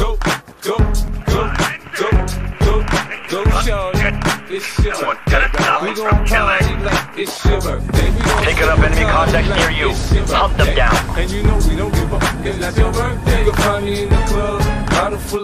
Go, go, go, go, go, go, shorty. It's your birthday. We gon' party like it's your birthday. We gon' up enemy contacts near you. Hunt them down. And you know we don't give up. If that's your birthday. You'll find me in the club, bottle full of